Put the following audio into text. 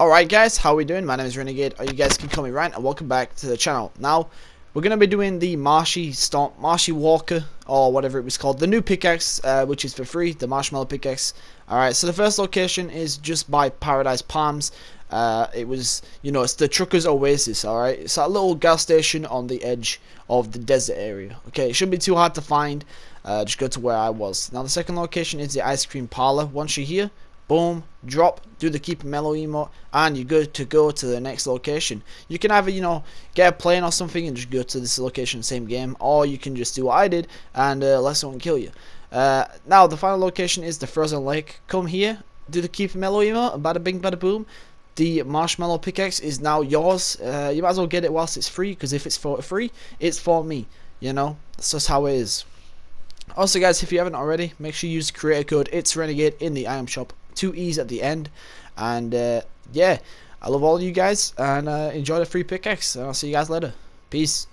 Alright guys, how we doing? My name is Renegade, or you guys can call me Ryan, and welcome back to the channel. Now, we're going to be doing the Marshy Stomp, Marshy Walker, or whatever it was called, the new pickaxe, uh, which is for free, the Marshmallow pickaxe. Alright, so the first location is just by Paradise Palms. Uh, it was, you know, it's the Truckers Oasis, alright? It's a little gas station on the edge of the desert area. Okay, it shouldn't be too hard to find. Uh, just go to where I was. Now, the second location is the Ice Cream Parlor. Once you're here, boom, drop, do the keep Mello emote, and you're good to go to the next location. You can either, you know, get a plane or something and just go to this location, same game, or you can just do what I did and uh, let someone kill you. Uh, now, the final location is the Frozen Lake. Come here, do the keep Mello emote, bada bing, bada boom. The marshmallow pickaxe is now yours. Uh, you might as well get it whilst it's free, because if it's for free, it's for me. You know, that's just how it is. Also, guys, if you haven't already, make sure you use creator code It's Renegade in the item shop two E's at the end. And uh, yeah, I love all of you guys and uh, enjoy the free pickaxe. And I'll see you guys later. Peace.